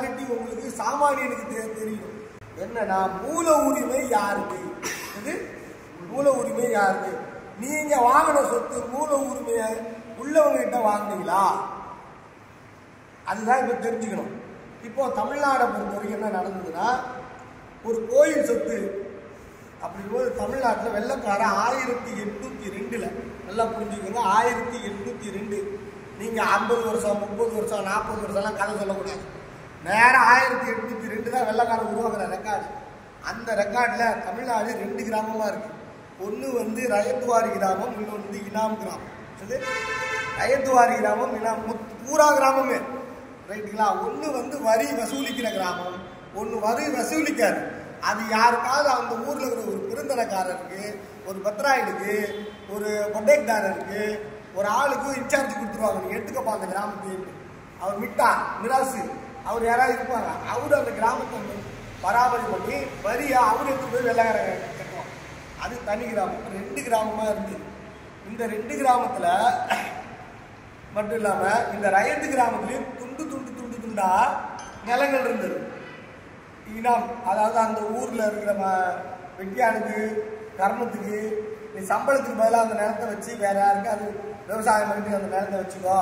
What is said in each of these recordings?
உங்களுக்கு சாமானியனுக்கு தெரியும். என்னன்னா மூல உரிமை யாருக்கு? இது மூல உரிமை யாருக்கு? நீங்க வாங்கின சொத்து மூல உரிமையை உள்ளவங்க கிட்ட வாங்குனீங்களா? அதுதான் இப்ப தெரிஞ்சுக்கணும். இப்போ தமிழ்நாடை பொறுத்த வரைக்கும் என்ன நடந்ததுன்னா ஒரு கோயில் சொத்து அப்படிங்கும்போது தமிழ்நாட்டில் வெள்ளக்காரன் ஆயிரத்தி எட்நூத்தி ரெண்டுல நல்லா புரிஞ்சுக்கோங்க ஆயிரத்தி எட்நூத்தி ரெண்டு. நீங்க ஐம்பது வருஷம் முப்பது வருஷம் நாற்பது வருஷம்லாம் கதை சொல்லக்கூடாது. நேரம் ஆயிரத்தி எட்நூத்தி ரெண்டு தான் வெள்ளக்காரன் உருவாக்குற ரெக்கார்டு அந்த ரெக்கார்டில் தமிழ்நாடு ரெண்டு கிராமமாக இருக்கு. ஒன்று வந்து ரயத்துவாரி கிராமம் இன்னொன்று வந்து இனாம் கிராமம். சரி? ரயத்துவாரி கிராமம் இனாம் முத்- பூரா கிராமமே. ரைட்டுங்களா ஒன்று வந்து வரி வசூலிக்கிற கிராமம் ஒன்று வரி வசூலிக்காது அது யாருக்காவது அந்த ஊரில் இருக்கிற ஒரு பெருந்தனக்காரருக்கு ஒரு பத்ராயிடுக்கு ஒரு கொண்டைக்காரருக்கு ஒரு ஆளுக்கு இன்சார்ஜ் கொடுத்துருவாங்க. எடுத்துக்கப்பா அந்த கிராமத்தையும் அவர் விட்டா மிராசு அவர் யாராவது இருப்பாங்க அவர் அந்த கிராமத்தை வந்து பராமரி பண்ணி வரியா அவர் எடுத்து போய் வெள்ளைக்கார கட்டுவோம் அது தனி கிராமம். ரெண்டு கிராமமாக இருந்தது. இந்த ரெண்டு கிராமத்தில் மட்டும் இல்லாமல் இந்த ரயத்து கிராமத்துலேயும் துண்டு துண்டு துண்டு துண்டா நிலங்கள் இருந்தது. இனம் அதாவது அந்த ஊரில் இருக்கிற ம- வெட்டியானுக்கு கர்மத்துக்கு நீ சம்பளத்துக்கு பதிலாக அந்த நிலத்தை வச்சு வேற யாருக்கும் அது விவசாயம் பண்ணிட்டு அந்த நிலத்தை வச்சுக்கோ.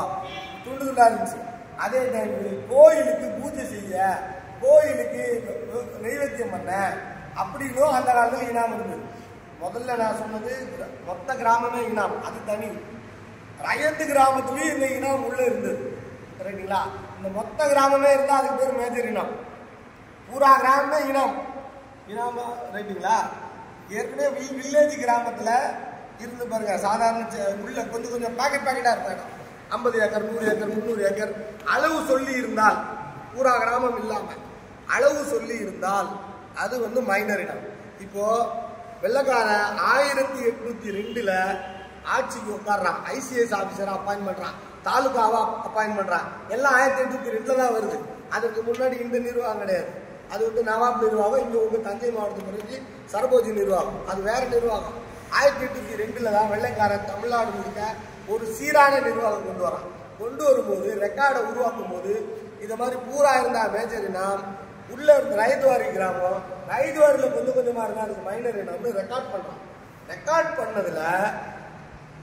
துண்டு துண்டா இருந்துச்சு. அதே டைம் கோயிலுக்கு பூஜை செய்ய கோயிலுக்கு நைவேத்தியம் பண்ண அப்படின்னும் அந்த காலத்துல இனாம் இருந்தது. முதல்ல நான் சொன்னது மொத்த கிராமமே இனாம் அது தனி. ரயத்து கிராமத்துலேயும் இந்த இனம் உள்ளே இருந்தது. ரைட்டுங்களா இந்த மொத்த கிராமமே இருந்தால் அதுக்கு பேர் மேஜர் இனம். பூரா கிராமமே இனம். இனம் ரைட்டுங்களா? ஏற்கனவே வி- வில்லேஜ் கிராமத்தில் இருந்து பாருங்க சாதாரண உள்ள கொஞ்சம் கொஞ்சம் பாக்கெட் பாக்கெட்டாக இருப்பாங்க ஐம்பது ஏக்கர் நூறு ஏக்கர் முந்நூறு ஏக்கர் அளவு சொல்லி இருந்தால் பூரா கிராமம் இல்லாமல் அளவு சொல்லி இருந்தால் அது வந்து மைனர் இடம். இப்போது வெள்ளக்காரன் ஆயிரத்தி எட்நூத்தி ரெண்டில் ஆட்சிக்கு உட்கார்றான். ஐசிஎஸ் ஆஃபீஸராக அப்பாயின் பண்ணுறான் தாலுகாவாக அப்பாயின் பண்ணுறான் எல்லாம் ஆயிரத்தி எட்நூத்தி ரெண்டில் தான் வருது. அதற்கு முன்னாடி இந்த நிர்வாகம் கிடையாது. அது வந்து நவாப் நிர்வாகம் இங்கே உங்கள் தஞ்சை மாவட்டத்தை பிறகு சரபோஜி நிர்வாகம். அது வேறு நிர்வாகம். ஆயிரத்தி எட்நூத்தி ரெண்டில் தான் வெள்ளைக்காரன் தமிழ்நாடு முழுக்க ஒரு சீரான நிர்வாகம் கொண்டு வரான். கொண்டு வரும்போது ரெக்கார்டை உருவாக்கும் போது இந்த மாதிரி பூரா இருந்தா மேஜர் இனம் உள்ள இருந்த ரைதுவாரி கிராமம் ரைதுவாரியில் கொஞ்சம் கொஞ்சமாக இருந்தால் அதுக்கு மைனர் இனம்னு ரெக்கார்ட் பண்றான். ரெக்கார்ட் பண்ணதில்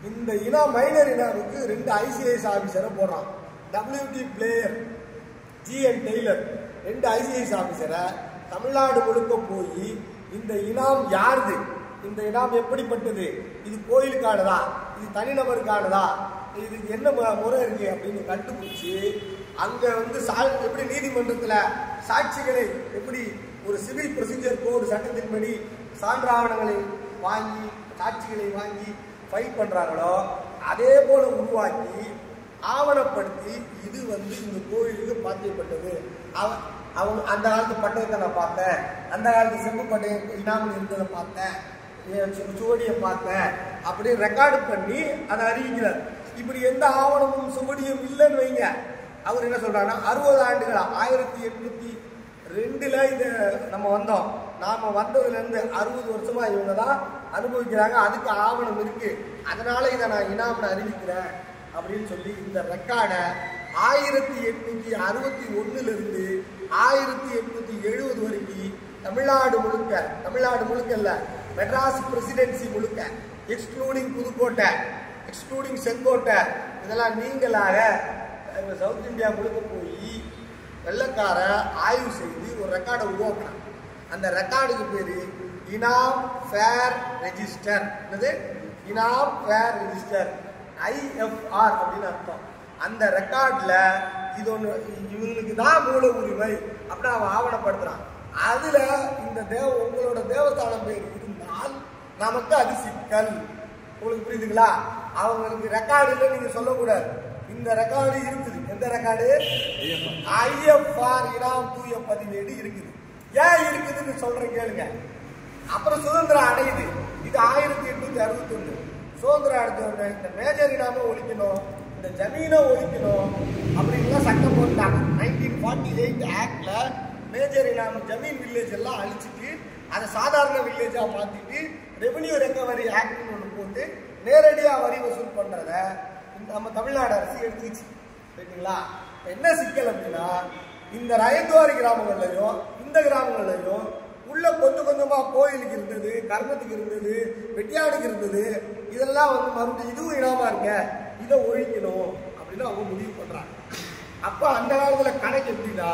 இந்த இனம் மைனர் இனாவுக்கு ரெண்டு ஐசிஐஎஸ் ஆஃபீஸரை போடுறான். டபிள்யூடி பிளேயர் ஜிஎன் டெய்லர் ரெண்டு ஐசிஐஎஸ் ஆஃபீஸரை தமிழ்நாடு முழுக்க போய் இந்த இனம் யாருது? இந்த இடம் எப்படிப்பட்டது? இது கோயிலுக்கானதா? இது தனிநபருக்கானதா? இதுக்கு என்ன முறை இருக்கு அப்படின்னு கண்டுபிடிச்சு அங்க வந்து சா எப்படி நீதிமன்றத்தில் சாட்சிகளை எப்படி ஒரு சிவில் ப்ரொசீஜர் கோடு சட்டத்தின்படி சான்றாவணங்களை வாங்கி சாட்சிகளை வாங்கி ஃபைல் பண்ணுறாங்களோ அதே போல உருவாக்கி ஆவணப்படுத்தி இது வந்து இந்த கோயிலுக்கு பாத்தியப்பட்டது. அவன் அவங்க அந்த காலத்து பட்டயத்தை நான் பார்த்தேன். அந்த காலத்து செம்பு பட்டயம் இனாமல் இருந்ததை பார்த்தேன். சுவடியை பார்த்தேன். அப்படி ரெக்கார்டு பண்ணி அதை அறிவிக்கிறார். இப்படி எந்த ஆவணமும் சுவடியும் இல்லைன்னு வைங்க. அவர் என்ன சொல்றாருன்னா அறுபது ஆண்டுகளா ஆயிரத்தி எட்நூத்தி ரெண்டுல இது நம்ம வந்தோம். நாம வந்ததுல இருந்து அறுபது வருஷமா இவங்க தான் அனுபவிக்கிறாங்க. அதுக்கு ஆவணம் இருக்கு. அதனால இதை நான் இனாம அறிவிக்கிறேன் அப்படின்னு சொல்லி இந்த ரெக்கார்டை ஆயிரத்தி எட்நூத்தி அறுபத்தி ஒண்ணுல இருந்து ஆயிரத்தி எட்நூத்தி எழுபது வரைக்கும் தமிழ்நாடு முழுக்க தமிழ்நாடு முழுக்க இல்லை மெட்ராஸ் பிரசிடென்சி முழுக்க எக்ஸ்க்ளூடிங் புதுக்கோட்டை எக்ஸ்க்ளூடிங் செங்கோட்டை இதெல்லாம் நீங்களாக சவுத் இந்தியா முழுக்க போய் வெள்ளக்கார ஆய்வு செய்து ஒரு ரெக்கார்டை உருவாக்குறான் அந்த ரெக்கார்டுக்கு பேர் இனாம் ஃபேர் ரெஜிஸ்டர். என்னது? இனாம் ஃபேர் ரெஜிஸ்டர். ஐஎஃப்ஆர் அப்படின்னு அர்த்தம். அந்த ரெக்கார்டில் இது ஒன்று இவங்களுக்கு தான் மூல உரிமை அப்படின்னு அவன் ஆவணப்படுத்துகிறான் அதில் இந்த தேவ உங்களோட தேவஸ்தானம் பேர் நமக்கு அது சிக்கல். உங்களுக்கு புரியுதுங்களா? அவங்களுக்கு ரெக்கார்டு இல்லை நீங்க சொல்லக்கூடாது. இந்த ரெக்கார்டு இருக்குது. எந்த ரெக்கார்டு ஐஎஃப்ஆர் இனாம் தூய பதிவேடு இருக்குது. ஏன் இருக்குதுன்னு சொல்ற கேளுங்க. அப்புறம் சுதந்திரம் அடையுது. இது ஆயிரத்தி எட்நூத்தி அறுபத்தி ஒண்ணு சுதந்திரம் அடைஞ்ச இந்த மேஜர் இடாம ஒழிக்கணும் இந்த ஜமீனை ஒழிக்கணும் அப்படின்லாம் சட்டம் போட்டாங்க. நைன்டீன் ஃபார்ட்டி எயிட் ஆக்ட்ல மேஜர் இடாம ஜமீன் வில்லேஜ் எல்லாம் அழிச்சிட்டு அதை சாதாரண வில்லேஜாக மாற்றிட்டு ரெவன்யூ ரெக்கவரி ஆக்ட்னு ஒன்று போட்டு நேரடியாக வரி வசூல் பண்ணுறத இந்த நம்ம தமிழ்நாடு அரசு எடுத்துக்கிச்சு சரிங்களா? என்ன சிக்கல் அப்படின்னா இந்த ரயத்துவாரி கிராமங்கள்லையும் இந்த கிராமங்கள்லையும் உள்ள கொஞ்சம் கொஞ்சமாக கோயிலுக்கு இருந்தது கர்மத்துக்கு இருந்தது வெட்டியாடுக்கு இருந்தது இதெல்லாம் வந்து மறுபடியும் இதுவும் இனமாக இருக்க இதை ஒழிக்கணும் அப்படின்னு அவங்க முடிவு பண்ணுறாங்க அப்போ அந்த காலத்தில் கணக்கு எப்படின்னா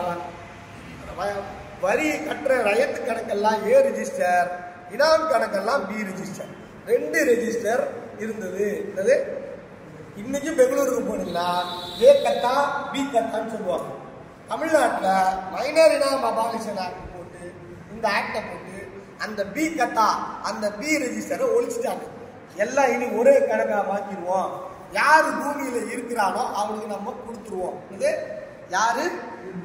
வரி கட்டுற ரயத்து கணக்கெல்லாம் ஏ ரிஜிஸ்டர் இனாம் கணக்கெல்லாம் பி ரிஜிஸ்டர் ரெண்டு ரெஜிஸ்டர் இருந்தது. என்னது? இன்னைக்கும் பெங்களூருக்கு போனீங்களா? ஏ கட்டா பி கட்டான்னு சொல்லுவாங்க. தமிழ்நாட்டில் மைனர் இனாம் அபாலிஷன் ஆக்ட் போட்டு இந்த ஆக்டை போட்டு அந்த பி கட்டா அந்த பி ரெஜிஸ்டரை ஒழிச்சிட்டாங்க. எல்லாம் இனி ஒரே கணக்காக மாற்றிடுவோம் யார் பூமியில் இருக்கிறானோ அவனுக்கு நம்ம கொடுத்துருவோம். இது யாரு?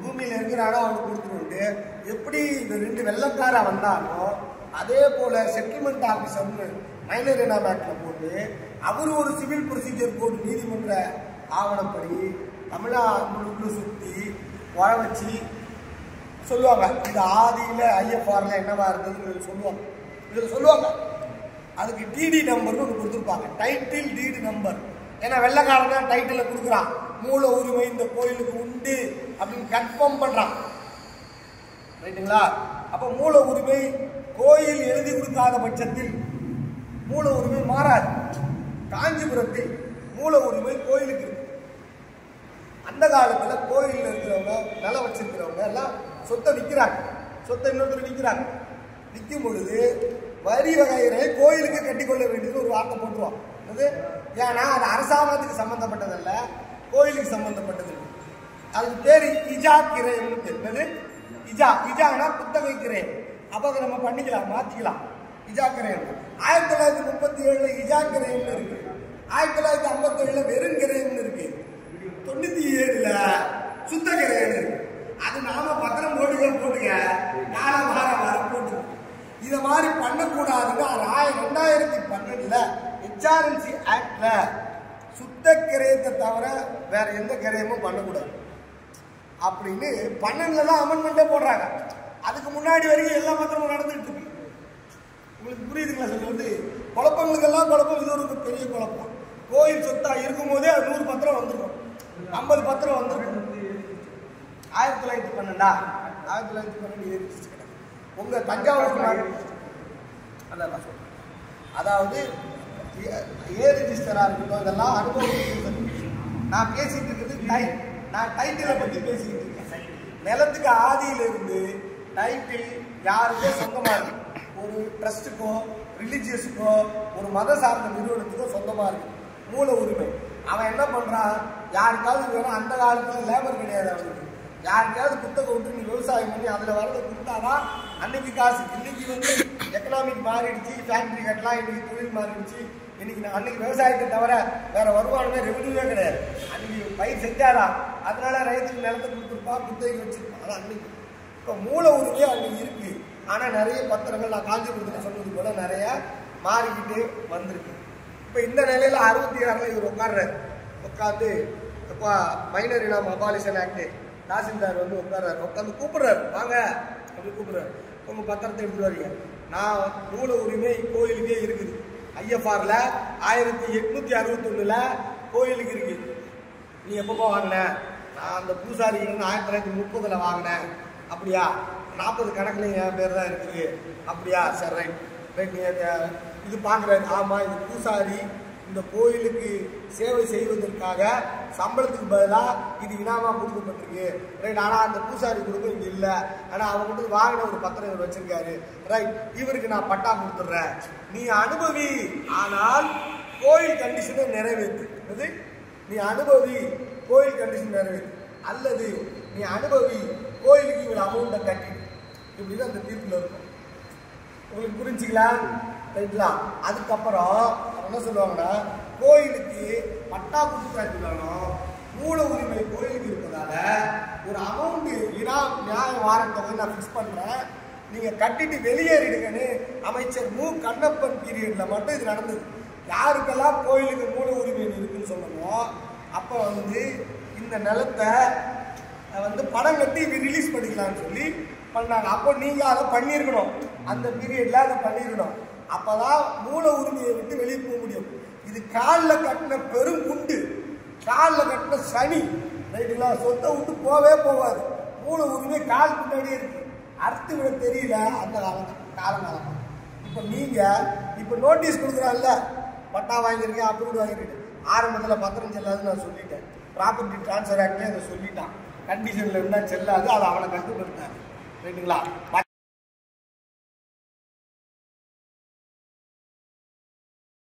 பூமியில் இருக்கிறானோ அவனுக்கு கொடுத்துருவோம். எப்படி இந்த ரெண்டு வெள்ளக்காரா வந்தானோ அதே போல செட்டில்மெண்ட் ஆஃபீஸர்னு மைனர் என்ன ஆக்ட்ல போட்டு அவர் ஒரு சிவில் ப்ரொசீஜர் போட்டு நீதிமன்ற ஆவணப்படி தமிழ்நாடு சுற்றி வர வச்சு சொல்லுவாங்க. இது ஆதியில் ஐயப்பாரில் என்னவா இருந்ததுன்னு சொல்லுவாங்க. இதில் சொல்லுவாங்க. அதுக்கு டிடி நம்பர்னு ஒன்று கொடுத்துருப்பாங்க. டைட்டில் டிடி நம்பர் ஏன்னா வெள்ளக்காரன் தான் கொடுக்குறான். மூல உரிமை இந்த கோயிலுக்கு உண்டு அப்படின்னு கன்ஃபார்ம் பண்ணுறான் ரைட்டுங்களா அப்ப மூல உரிமை கோயில் எழுதி கொடுக்காத பட்சத்தில் மூல உரிமை மாறாது. காஞ்சிபுரத்தில் மூல உரிமை கோயிலுக்கு இருக்கு. அந்த காலத்துல கோயிலில் இருக்கிறவங்க நில வச்சிருக்கிறவங்க எல்லாம் சொத்தை விற்கிறாங்க சொத்தை இன்னொருத்தர் விற்கிறாங்க விற்கும் பொழுது வரி வகையினை கோயிலுக்கு கட்டிக்கொள்ள வேண்டியது ஒரு வார்த்தை போட்டுருவான் அது ஏன்னா அது அரசாங்கத்துக்கு சம்பந்தப்பட்டதல்ல கோயிலுக்கு சம்பந்தப்பட்டது அதுக்கு பேர் இஜா கிரயம்னு பேர். என்னது? இஜா இஜானா குத்தகை கிரயம் அப்போ அதை நம்ம பண்ணிக்கலாம் மாற்றிக்கலாம். இஜா கிரயம் ஆயிரத்தி தொள்ளாயிரத்தி முப்பத்தி ஏழில் இஜா கிரயம்னு இருக்கு. ஆயிரத்தி தொள்ளாயிரத்தி ஐம்பத்தேழில் வெறும் கிரயம்னு இருக்கு. தொண்ணூத்தி ஏழில் சுத்த கிரயம் இருக்கு. அது நாம பத்திரம் போட்டுக்க போட்டுக்க. காலம் வார வாரம் போட்டு. இத மாதிரி பண்ணக்கூடாதுன்னு ஆயிரம் ரெண்டாயிரத்தி பன்னெண்டுல ஹெச்ஆர்என்சி ஆக்ட்ல சுத்த கிரயத்தை தவிர வேற எந்த கிரயமும் பண்ணக்கூடாது. அப்படின்னு பன்னெண்டுல தான் அமெண்ட்மெண்ட்டே போடுறாங்க. அதுக்கு முன்னாடி வரைக்கும் எல்லா பத்திரமும் நடந்துட்டு இருக்கு. உங்களுக்கு புரியுதுங்களா சொல்லி வந்து? குழப்பங்களுக்கெல்லாம் குழப்பம் இது ஒரு பெரிய குழப்பம். கோயில் சொத்தா இருக்கும் போதே அது நூறு பத்திரம் வந்துடும் ஐம்பது பத்திரம் வந்துடும் ஆயிரத்தி தொள்ளாயிரத்தி பன்னெண்டா? ஆயிரத்தி தொள்ளாயிரத்தி பன்னெண்டு ஏ கிடையாது உங்க தஞ்சாவூர் அதான் நான் சொல்றேன். அதாவது ஏ- ஏ இருக்கட்டும் இதெல்லாம் அனுபவம் நான் பேசிட்டு இருக்கிறது டைம் நான் டைட்டிலை பத்தி பேசிக்கிட்டு இருக்கேன். நிலத்துக்கு ஆதியில இருந்து டைட்டில் யாருக்கோ சொந்தமா இருக்கு. ஒரு ட்ரஸ்ட்டுக்கோ ரிலீஜியஸுக்கோ ஒரு மத சார்ந்த நிறுவனத்துக்கோ சொந்தமா இருக்கு. மூல உரிமை. அவன் என்ன பண்றான்? யாருக்காவது வேணும் அந்த காலத்துல லேபர் கிடையாது அவனுக்கு. யாருக்காவது குத்தகை விட்டு நீ விவசாயம் பண்ணி அதுல வரத கொடுத்தாதான் அன்னைக்கு காசு இன்னைக்கு வந்து எக்கனாமிக் மாறிடுச்சு ஃபேக்டரி கட்டலாம் இன்னைக்கு தொழில் மாறிடுச்சு. இன்னைக்கு நான் அன்னைக்கு விவசாயத்தை தவிர வேற வருமானமே ரெவன்யூவே கிடையாது. அன்னைக்கு பயிர் செஞ்சாதான் அதனால ரைத்துக்கு நிலத்தை கொடுத்துருப்பா குத்தகை வச்சிருப்பான் ஆனால் அன்னைக்கு இப்போ மூல உரிமையே அன்னைக்கு இருக்கு. ஆனால் நிறைய பத்திரங்கள் நான் காஞ்சிபுரத்தில் சொன்னது போல நிறைய மாறிக்கிட்டு வந்திருக்கு. இப்போ இந்த நிலையில அறுபத்தி ஆறுல இவர் உட்கார்றாரு. உட்காந்து இப்போ மைனர் இனாம் அபாலிஷன் ஆக்ட் தாசில்தார் வந்து உட்காடுறாரு உட்காந்து கூப்பிடுறாரு. வாங்க அப்படி கூப்பிடுறாரு. உங்க பத்திரத்தை எடுத்துட்டு வரீங்க. நான் மூல உரிமை கோயிலுக்கே இருக்குது. ஐஎஃப்ஆர்ல ஆயிரத்தி எட்நூத்தி அறுபத்தொன்னுல கோயிலுக்கு இருக்கு. நீ எப்பப்போ வாங்கின? நான் அந்த பூசாரி இருந்து ஆயிரத்தி தொள்ளாயிரத்தி முப்பதுல வாங்கினேன். அப்படியா? நாற்பது கணக்குல என் பேர் தான் இருக்குது. அப்படியா? சரி ரைட் ரைட் நீ இது பார்க்குறாரு ஆமாம் இது பூசாரி இந்த கோயிலுக்கு சேவை செய்வதற்காக சம்பளத்துக்கு பதிலாக இது இனாமா கொடுக்கப்பட்டிருக்கு ரைட் ஆனால் அந்த பூசாரி கொடுக்க இங்கே இல்லை. ஆனால் அவங்க வந்து வாங்கின ஒரு பத்திரம் இவர் வச்சிருக்காரு. ரைட் இவருக்கு நான் பட்டா கொடுத்துட்றேன். நீ அனுபவி ஆனால் கோயில் கண்டிஷனை நிறைவேற்று. என்னது? நீ அனுபவி கோயில் கண்டிஷன் நிறைவேற்று. அல்லது நீ அனுபவி கோயிலுக்கு இவ்வளோ அமௌண்ட்டை கட்டி இப்படிதான் அந்த தீர்ப்பில் இருக்கும். உங்களுக்கு புரிஞ்சுக்கலாம் ரைட்லாம் அதுக்கப்புறம் என்ன சொல்லுவாங்கன்னா கோயிலுக்கு பட்டா கொடுத்தாலும் மூல உரிமை கோயிலுக்கு இருப்பதால ஒரு அமௌண்ட் இனா நியாய வாரண்ட் தொகை நான் ஃபிக்ஸ் பண்ணுறேன் நீங்கள் கட்டிட்டு வெளியேறிடுங்கன்னு அமைச்சர் மு. கண்ணப்பன் பீரியடில் மட்டும் இது நடந்தது. யாருக்கெல்லாம் கோயிலுக்கு மூல உரிமை இருக்குன்னு சொல்லணுமோ அப்போ வந்து இந்த நிலத்தை வந்து படம் கட்டி ரிலீஸ் பண்ணிக்கலாம்னு சொல்லி பண்ணாங்க. அப்போ நீங்கள் அதை பண்ணியிருக்கணும். அந்த பீரியடில் அதை பண்ணியிருக்கணும். அப்பதான் மூல உரிமையை விட்டு வெளியே போக முடியும். இது காலில் கட்டின பெரும் குண்டு காலில் கட்டின சனி. ரைட்டுங்களா சொத்தை விட்டு போவே போகாது. மூல உரிமை கால் பின்னாடியே இருக்கு. அர்த்தம் விட தெரியல அந்த காலம் காலங்காலம் இப்போ நீங்கள் இப்போ நோட்டீஸ் கொடுக்குறாங்கல்ல பட்டா வாங்கியிருக்கேன் அப்ரூவ் வாங்கியிருக்கேன் ஆரம்பத்தில் பத்திரம் செல்லாதுன்னு நான் சொல்லிட்டேன். ப்ராப்பர்ட்டி ட்ரான்ஸ்ஃபர் ஆக்டே அதை சொல்லிட்டான். கண்டிஷனில் இருந்தால் செல்லாது அதை அவனை கட்டுப்படுத்தாரு ரைட்டுங்களா?